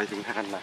ไปถึงทานนะ